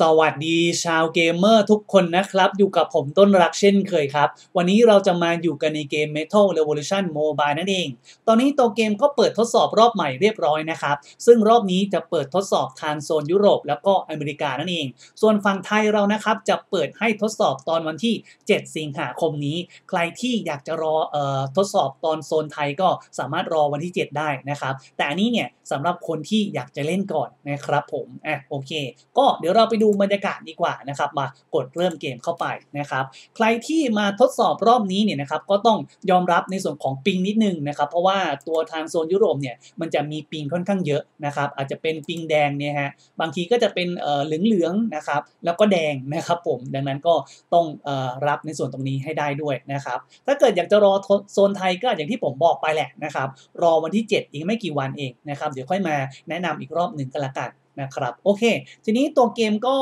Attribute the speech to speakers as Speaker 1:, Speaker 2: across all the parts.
Speaker 1: สวัสดีชาวเกมเมอร์ทุกคนนะครับ อยู่กับผมต้นรักเช่นเคยครับ วันนี้เราจะมาอยู่กันในเกม Metal Revolution Mobile นั่นเอง ตอนนี้ตัวเกมก็เปิดทดสอบรอบใหม่เรียบร้อยนะครับ ซึ่งรอบนี้จะเปิดทดสอบทางโซนยุโรปแล้วก็อเมริกานั่นเอง ส่วนฝั่งไทยเรานะครับจะเปิดให้ทดสอบตอนวันที่ 7 สิงหาคมนี้ ใครที่อยากจะรอเอ่อทดสอบตอนโซนไทยก็สามารถรอวันที่ 7 ได้นะครับแต่อันนี้เนี่ยสำหรับคนที่อยากจะเล่นก่อนนะครับผมอะโอเค ก็เดี๋ยวเราไปดูบรรยากาศดีกว่านะครับมากดเริ่มเกมเข้าไปนะครับ ใครที่มาทดสอบรอบนี้เนี่ยนะครับก็ต้องยอมรับในส่วนของปิงนิดนึงนะครับ เพราะว่าตัวทางโซนยุโรปเนี่ยมันจะมีปิงค่อนข้างเยอะนะครับ อาจจะเป็นปิงแดงเนี่ยฮะบางทีก็จะเป็นเอ่อเหลืองนะครับแล้วก็แดงนะครับผมดังนั้นก็ต้องเอ่อรับในส่วนตรงนี้ให้ได้ด้วยนะครับ ถ้าเกิดอยากจะรอโซนไทยก็อย่างที่ผมบอกไปแหละนะครับ รอวันที่ 7 อีกไม่กี่วันเองนะครับ เดี๋ยวค่อยมาแนะนำอีกรอบหนึ่งกันละกัน นะครับโอเค ทีนี้ตัวเกมก็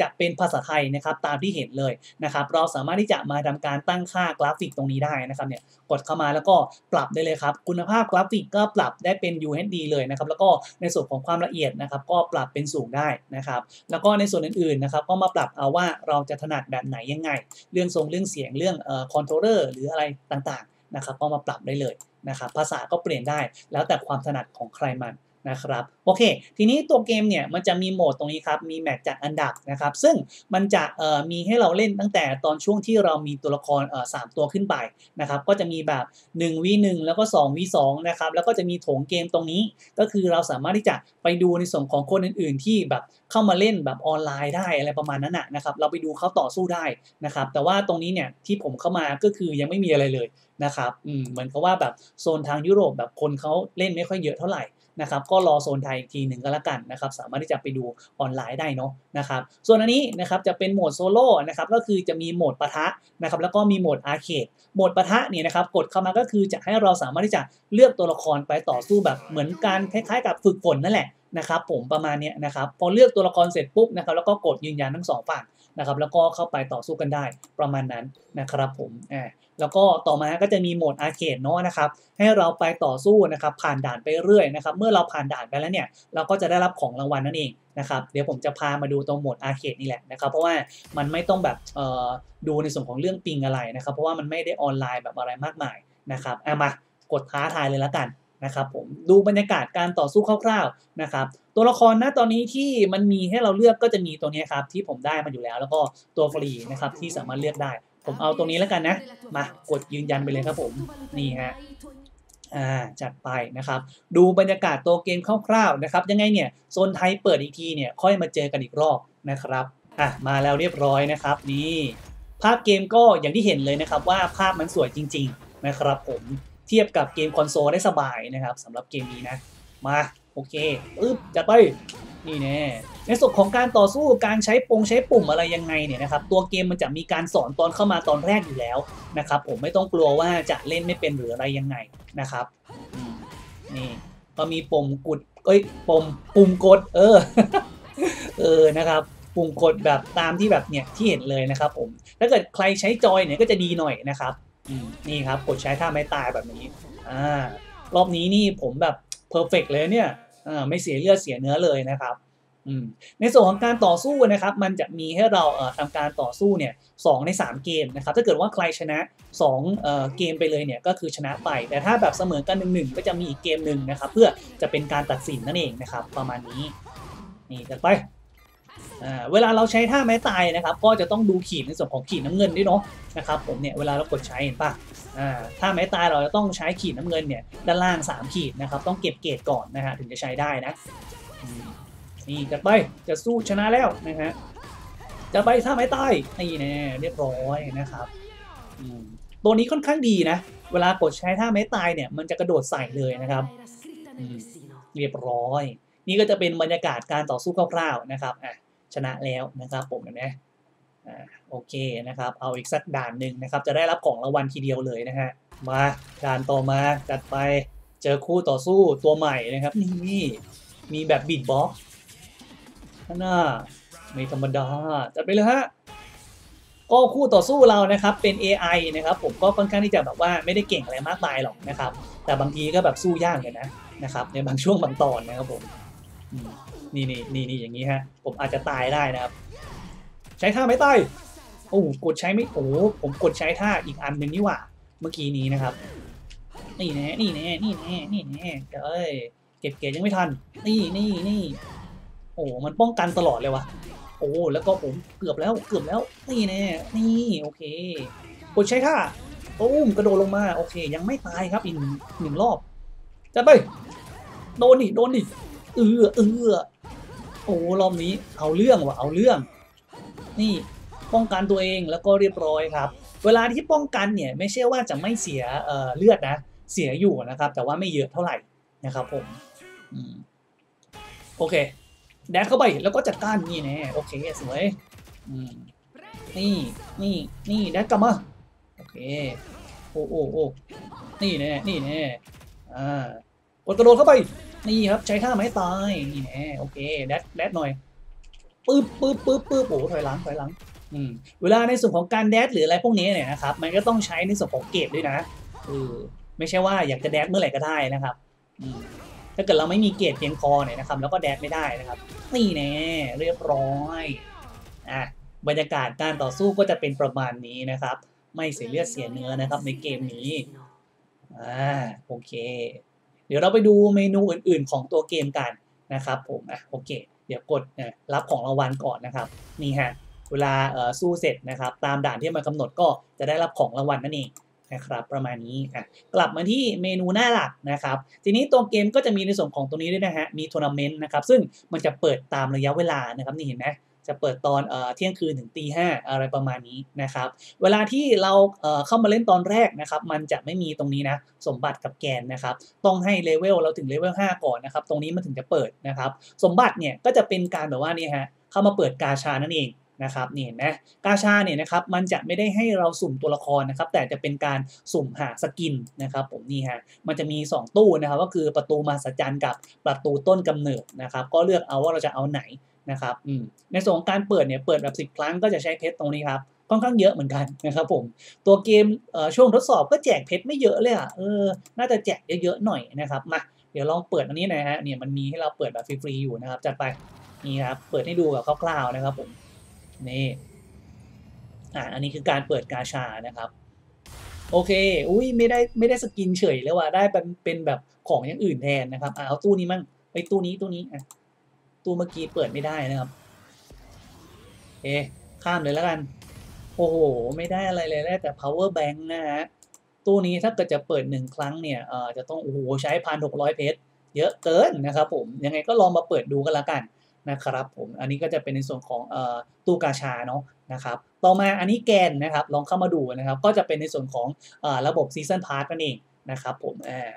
Speaker 1: จะเป็นภาษาไทยนะครับตามที่เห็นเลยนะครับเราสามารถที่จะมาทำการตั้งค่ากราฟิกตรงนี้ได้นะครับเนี่ยกดเข้ามาแล้วก็ปรับได้เลยครับ คุณภาพกราฟิกก็ปรับได้เป็น UHD เลยนะครับแล้วก็ในส่วนของความละเอียดนะครับก็ปรับเป็นสูงได้นะครับแล้วก็ในส่วนอื่นๆนะครับก็มาปรับเอาว่าเราจะถนัดแบบไหนยังไง เรื่องทรงเรื่องเสียงเรื่อง controller หรืออะไรต่างๆนะครับก็มาปรับได้เลยนะครับภาษาก็เปลี่ยนได้แล้วแต่ความถนัดของใครมัน นะครับโอเค ทีนี้ตัวเกมเนี่ยมันจะมีโหมดตรงนี้ครับ มีแมตช์จัดอันดับนะครับ ซึ่งมันจะมีให้เราเล่นตั้งแต่ตอนช่วงที่เรามีตัวละครสามตัวขึ้นไปนะครับ ก็จะมีแบบ1 v 1แล้วก็2 v 2นะครับ แล้วก็จะมีโถงเกมตรงนี้ ก็คือเราสามารถที่จะไปดูในส่วนของคนอื่น ๆ ที่แบบเข้ามาเล่นแบบออนไลน์ได้อะไรประมาณนั้นนะครับ เราไปดูเขาต่อสู้ได้นะครับ แต่ว่าตรงนี้เนี่ยที่ผมเข้ามาก็คือยังไม่มีอะไรเลยนะครับ อืม เหมือนกับว่าแบบโซนทางยุโรปแบบคนเขาเล่นไม่ค่อยเยอะเท่าไหร่ นะครับก็รอโซนไทยอีกทีหนึ่งก็แล้วกันนะครับสามารถที่จะไปดูออนไลน์ได้เนาะนะครับส่วนอันนี้นะครับจะเป็นโหมดโซโล่นะครับก็คือจะมีโหมดปะทะนะครับแล้วก็มีโหมด arcade โหมดปะทะเนี่ยนะครับกดเข้ามาก็คือจะให้เราสามารถที่จะเลือกตัวละครไปต่อสู้แบบเหมือนการคล้ายๆ กับฝึกฝนนั่นแหละนะครับผมประมาณนี้นะครับพอเลือกตัวละครเสร็จปุ๊บนะครับแล้วก็กดยืนยันทั้งสองฝั่ง นะครับแล้วก็เข้าไปต่อสู้กันได้ประมาณนั้นนะครับผมอ่าแล้วก็ต่อมาก็จะมีโหมด arcade เนาะนะครับให้เราไปต่อสู้นะครับผ่านด่านไปเรื่อยนะครับเมื่อเราผ่านด่านไปแล้วเนี่ยเราก็จะได้รับของรางวัลนั่นเองนะครับเดี๋ยวผมจะพามาดูตรงโหมด arcade นี่แหละนะครับเพราะว่ามันไม่ต้องแบบเอ่อดูในส่วนของเรื่อง ping อะไรนะครับเพราะว่ามันไม่ได้ออนไลน์แบบอะไรมากมายนะครับเอามากดท้าทายเลยแล้วกัน นะครับผมดูบรรยากาศการต่อสู้คร่าวๆนะครับตัวละครนะตอนนี้ที่มันมีให้เราเลือกก็จะมีตัวนี้ครับที่ผมได้มาอยู่แล้ว แล้วก็ตัวฟรีนะครับที่สามารถเลือกได้ ผมเอาตรงนี้แล้วกันนะ มากดยืนยันไปเลยครับผมนี่ฮะอ่าจัดไปนะครับ ดูบรรยากาศตัวเกมคร่าวๆนะครับยังไงเนี่ยโซนไทยเปิดอีกทีเนี่ยค่อยมาเจอกันอีกรอบนะครับอะมาแล้วเรียบร้อยนะครับนี่ภาพเกมก็อย่างที่เห็นเลยนะครับว่าภาพมันสวยจริง ๆ นะครับผม เทียบกับเกมคอนโซลได้สบายนะครับสำหรับเกมนี้นะ มาโอเคอึ๊บจัดไปนี่แน่ในส่วนของการต่อสู้การใช้ปงใช้ปุ่มอะไรยังไงเนี่ยนะครับตัวเกมมันจะมีการสอนตอนเข้ามาตอนแรกอยู่แล้วนะครับผมไม่ต้องกลัวว่าจะเล่นไม่เป็นหรืออะไรยังไงนะครับนี่ก็มีปุ่มกดเอ้ยปุ่มปุ่มกดเออเออนะครับปุ่มกดแบบตามที่แบบเนี่ยที่เห็นเลยนะครับผมถ้าเกิดใครใช้จอยเนี่ยก็จะดีหน่อยนะครับ นี่ครับกดใช้ท่าไม้ตายแบบนี้อ่ารอบนี้นี่ผมแบบเพอร์เฟกเลยเนี่ยไม่เสียเลือดเสียเนื้อเลยนะครับในส่วนของการต่อสู้นะครับมันจะมีให้เราทำการต่อสู้เนี่ยสใน 3 เกมนะครับถ้าเกิดว่าใครชนะ2เกมไปเลยเนี่ยก็คือชนะไป แต่ถ้าแบบเสมอกันหนึ่งก็จะมีอีกเกมหนึ่งนะครับเพื่อจะเป็นการตัดสินนั่นเองนะครับประมาณนี้นี่กันไป เวลาเราใช้ท่าไม้ตายนะครับก็จะต้องดูขีดในส่วนของขีดน้ำเงินด้วยเนาะนะครับผมเนี่ยเวลาเรากดใช้เห็นปะถ้าไม้ตายเราจะต้องใช้ขีดน้ำเงินเนี่ยด้านล่าง 3 ขีดนะครับต้องเก็บเกรดก่อนนะฮะถึงจะใช้ได้นะนี่จะไปจะสู้ชนะแล้วนะฮะจะไปท่าไม้ตายนี่แน่เรียบร้อยนะครับตัวนี้ค่อนข้างดีนะ เวลากดใช้ท่าไม้ตายเนี่ยมันจะกระโดดใส่เลยนะครับเรียบร้อย นี่ก็จะเป็นบรรยากาศการต่อสู้คร่าวๆนะครับอะ ชนะแล้วนะครับผมเห็นไหมอ่าโอเคนะครับ เอาอีกสักด่านหนึ่งนะครับ จะได้รับของรางวัลทีเดียวเลยนะฮะมาด่านต่อมาจัดไปเจอคู่ต่อสู้ตัวใหม่นะครับนี่มีแบบบีดบ็อกน่าไม่ธรรมดาจัดไปเลยฮะก็คู่ต่อสู้เรานะครับเป็น AI นะครับผมก็ค่อนข้างที่จะแบบว่าไม่ได้เก่งอะไรมากมายหรอกนะครับ แต่บางทีก็แบบสู้ยากเลยนะนะครับในบางช่วงบางตอนนะครับผม นี่นี่นี่นี่อย่างนี้ฮะ ผมอาจจะตายได้นะครับ ใช้ท่าไม่ตายโอ้กดใช้ไม่โอ้ผมกดใช้ท่าอีกอันหนึ่งนี่หว่า เมื่อกี้นี้นะครับ นี่แน่นี่แน่นี่แน่นี่แน่เอ้ยเก็บเกรดยังไม่ทัน นี่นี่นี่โอ้มันป้องกันตลอดเลยวะโอ้แล้วก็ผมเกือบแล้วเกือบแล้วนี่แน่นี่โอเคกดใช้ท่าตุ้มกระโดดลงมา โอเค ยังไม่ตายครับอีกหนึ่งรอบจะไปโดนดิโดนดิเออเออ โอ้รอบนี้เอาเรื่องว่ะเอาเรื่อง นี่ป้องกันตัวเองแล้วก็เรียบร้อยครับ เวลาที่ป้องกันเนี่ยไม่ใช่ว่าจะไม่เสียเเลือดนะ เสียอยู่นะครับ แต่ว่าไม่เยอะเท่าไหร่นะครับผมอมโอเคแดกเข้าไปแล้วก็จัดการนี่แน่โอเคสวยนี่นี่นี่แดกกลับมาโอเคโอ้โอ้โอ้นี่แน่นี่แน่อ่ากดกระโดดเข้าไป นี่ครับใช้ท่าไม้ตายนี่แน่โอเคแดดแดดหน่อยปึ๊บปึ๊บปึ๊บปึ๊บโอ้ถอยหลังถอยหลังอืมเวลาในส่วนของการแดดหรืออะไรพวกนี้เนี่ยนะครับมันก็ต้องใช้ในส่วนของเกรดด้วยนะเออไม่ใช่ว่าอยากจะแดดเมื่อไหร่ก็ได้นะครับอืมถ้าเกิดเราไม่มีเกรดเพียงพอเนี่ยนะครับแล้วก็แดดไม่ได้นะครับนี่แน่เรียบร้อยอะบรรยากาศการต่อสู้ก็จะเป็นประมาณนี้นะครับ ไม่เสียเลือดเสียเนื้อนะครับในเกมนี้อ่าโอเค ดี๋ยวเราไปดูเมนูอื่นๆ ของตัวเกมกันนะครับผมอะโอเค เดี๋ยวกดรับของรางวัลก่อนนะครับนี่ฮะเวลาเออสู้เสร็จนะครับ ตามด่านที่มันกำหนดก็จะได้รับของรางวัลนั่นเองนะครับประมาณนี้อะกลับมาที่เมนูหน้าหลักนะครับ ทีนี้ตัวเกมก็จะมีในส่วนของตรงนี้ด้วยนะฮะมีทัวร์นาเมนต์นะครับซึ่งมันจะเปิดตามระยะเวลานะครับนี่เห็นไหม จะเปิดตอนเที่ยงคืนถึงตีห้าอะไรประมาณนี้นะครับ เวลาที่เราเข้ามาเล่นตอนแรกนะครับ มันจะไม่มีตรงนี้นะสมบัติกับแกนนะครับ ต้องให้เลเวลเราถึงเลเวล5ก่อนนะครับ ตรงนี้มันถึงจะเปิดนะครับ สมบัติเนี่ยก็จะเป็นการแบบว่านี่ฮะเข้ามาเปิดกาชานั่นเองนะครับนี่เห็นไหมกาชาเนี่ยนะครับมันจะไม่ได้ให้เราสุ่มตัวละครนะครับ แต่จะเป็นการสุ่มหาสกินนะครับผมนี่ฮะมันจะมี 2 ตู้นะครับ ก็คือประตูมาสัจจันกับประตูต้นกำเนิดนะครับ ก็เลือกเอาว่าเราจะเอาไหน นะครับในส่วนของการเปิดเนี่ยเปิดแบบ 10 ครั้งก็จะใช้เพชรตรงนี้ครับค่อนข้างเยอะเหมือนกันนะครับผม ตัวเกมเช่วงทดสอบก็แจกเพชรไม่เยอะเลยอะเออน่าจะแจกเยอะๆหน่อยนะครับมาเดี๋ยวลองเปิดอันนี้นะฮะเนี่ยมันมีให้เราเปิดแบบฟรีๆอยู่นะครับ จัดไปนี่ครับเปิดให้ดูแบบคร่าวๆนะครับผมนี่อ่าอันนี้คือการเปิดกาชานะครับ โอเค อุ้ยไม่ได้ไม่ได้สกินเฉยเลยว่ะได้เป็นเป็นแบบของอย่างอื่นแทนนะครับอ่าเอาตู้นี้มั่งไปตู้นี้ตู้นี้อะ ตู้เมื่อกี้เปิดไม่ได้นะครับเอะข้ามเลยแล้วกัน โอ้โห ไม่ได้อะไรเลยได้แต่ power bank นะฮะ ตู้นี้ถ้าเกิดจะเปิดหนึ่งครั้งเนี่ยเอ่อจะต้องโอ้โหใช้พันหกร้อยเพชรเยอะเกินนะครับผม ยังไงก็ลองมาเปิดดูกันละกันนะครับผม อันนี้ก็จะเป็นในส่วนของเอ่อตู้กาชาเนาะนะครับ ต่อมาอันนี้แกนนะครับ ลองเข้ามาดูนะครับ ก็จะเป็นในส่วนของเอ่อระบบ season pass นั่นเองนะครับผม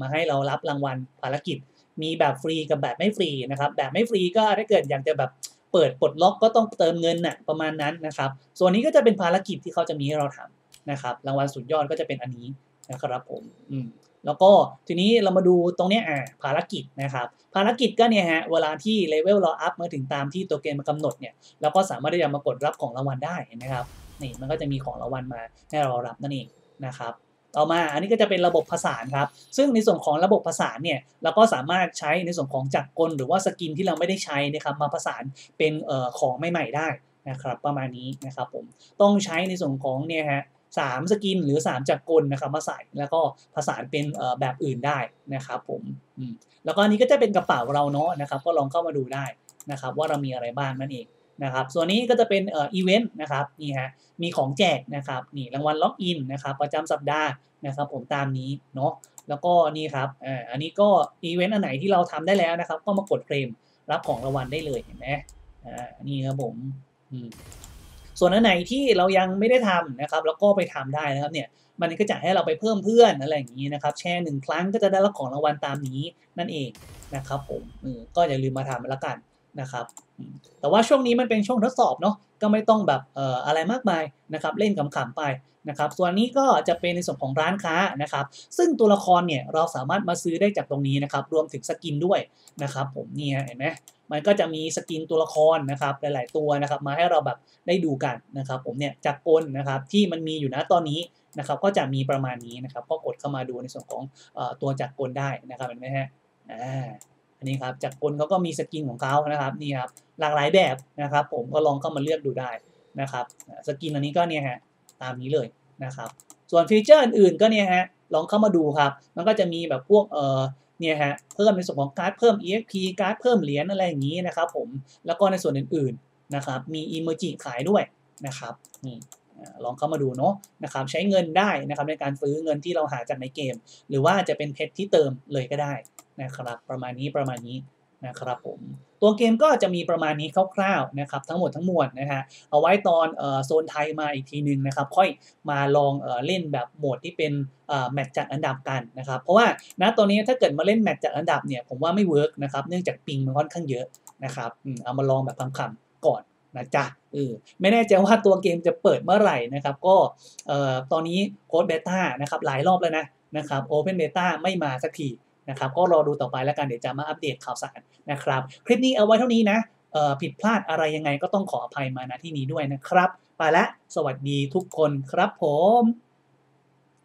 Speaker 1: มาให้เรารับรางวัลภารกิจ มีแบบฟรีกับแบบไม่ฟรีนะครับแบบไม่ฟรีก็ถ้าเกิดอยากจะแบบเปิดปลดล็อกก็ต้องเติมเงินน่ะประมาณนั้นนะครับ ส่วนนี้ก็จะเป็นภารกิจที่เขาจะมีให้เราทำนะครับ รางวัลสุดยอดก็จะเป็นอันนี้นะครับผมอืมแล้วก็ทีนี้เรามาดูตรงนี้อ่าภารกิจนะครับ ภารกิจก็เนี่ยฮะเวลาที่เลเวลเราอัพมาถึงตามที่ตัวเกมมันกำหนดเนี่ยเราก็สามารถที่จะมากดรับของรางวัลได้นะครับนี่มันก็จะมีของรางวัลมาให้เรารับนั่นเองนะครับ ต่อมาอันนี้ก็จะเป็นระบบผสานครับ ซึ่งในส่วนของระบบผสานเนี่ยเราก็สามารถใช้ในส่วนของจักรกลหรือว่าสกินที่เราไม่ได้ใช้นะครับมาผสานเป็นออของใหม่ ๆ ได้นะครับประมาณนี้นะครับผมต้องใช้ในส่วนของเนี่ยฮะสามสกินหรือ 3จักรกลนะครับมาใส่แล้วก็ผสานเป็นแบบอื่นได้นะครับผมอืมแล้วก็อันนี้ก็จะเป็นกระเป๋าเราเนาะนะครับ ก็ลองเข้ามาดูได้นะครับ ว่าเรามีอะไรบ้างนั่นเอง นะครับ ส่วนนี้ก็จะเป็นเอ่ออีเวนต์นะครับนี่ฮะมีของแจกนะครับนี่รางวัลล็อกอินนะครับประจำสัปดาห์นะครับ ผมตามนี้เนาะแล้วก็นี่ครับอ่าอันนี้ก็อีเวนต์อันไหนที่เราทำได้แล้วนะครับ ก็มากดเคลมรับของรางวัลได้เลยเห็นไหมอ่านี่ครับผมอืมส่วนอันไหนที่เรายังไม่ได้ทำนะครับ แล้วก็ไปทำได้นะครับเนี่ยมันก็จะให้เราไปเพิ่มเพื่อนอะไรอย่างนี้นะครับ แชร์หนึ่งครั้งก็จะได้รับของรางวัลตามนี้นั่นเองนะครับผมอืมก็อย่าลืมมาทำแล้วกัน นะครับ แต่ว่าช่วงนี้มันเป็นช่วงทดสอบเนาะก็ไม่ต้องแบบเอ่ออะไรมากมายนะครับเล่นขำๆไปนะครับส่วนนี้ก็จะเป็นในส่วนของร้านค้านะครับ ซึ่งตัวละครเนี่ยเราสามารถมาซื้อได้จากตรงนี้นะครับ รวมถึงสกินด้วยนะครับ ผมนี่ฮะเห็นไหมมันก็จะมีสกินตัวละครนะครับหลาย ๆ ตัวนะครับ มาให้เราแบบได้ดูกันนะครับ ผมเนี่ยจักรกลนะครับที่มันมีอยู่นะตอนนี้นะครับ ก็จะมีประมาณนี้นะครับ ก็กดเข้ามาดูในส่วนของอตัวจักรกลได้นะครับเห็นไหมฮะอ่า อันนี้ครับจักรกลเขาก็มี skin ของเขานะครับนี่ครับหลากหลายแบบนะครับ ผมก็ลองเข้ามาเลือกดูได้นะครับ skin อันนี้ก็เนี่ยฮะตามนี้เลยนะครับส่วน feature อื่นๆก็เนี่ยฮะลองเข้ามาดูครับ มันก็จะมีแบบพวกเอ่อเนี่ยฮะเพิ่มในส่วนของการ์ดเพิ่ม EXP การ์ดเพิ่มเหรียญอะไรอย่างนี้นะครับผมแล้วก็ในส่วนอื่นๆนะครับมีอีเมจิขายด้วยนะครับนี่ลองเข้ามาดูเนาะนะครับใช้เงินได้นะครับในการซื้อเงินที่เราหาจากในเกม หรือว่าจะเป็นเพชรที่เติมเลยก็ได้ นะครับ ประมาณนี้ประมาณนี้นะครับผมตัวเกมก็จะมีประมาณนี้คร่าวๆนะครับทั้งหมดทั้งมวลนะฮะเอาไว้ตอนโซนไทยมาอีกทีนึงนะครับ ค่อยมาลองเอเล่นแบบโหมดที่เป็นแมตช์จัดอันดับกันนะครับ เพราะว่าณตอนนี้ถ้าเกิดมาเล่นแมตช์จัดอันดับเนี่ยผมว่าไม่ work นะครับเนื่องจาก ping มันค่อนข้างเยอะนะครับเอามาลองแบบขำๆก่อนนะจ๊ะเออไม่แน่ใจว่าตัวเกมจะเปิดเมื่อไหร่นะครับ ก็ตอนนี้ closed beta นะครับหลายรอบแล้วนะนะครับ open beta ไม่มาสักที นะครับก็รอดูต่อไปแล้วกันเดี๋ยวจะมาอัปเดตข่าวสารนะครับคลิปนี้เอาไว้เท่านี้นะผิดพลาดอะไรยังไงก็ต้องขออภัยมาณที่นี้ด้วยนะครับ ไปละ สวัสดีทุกคนครับผม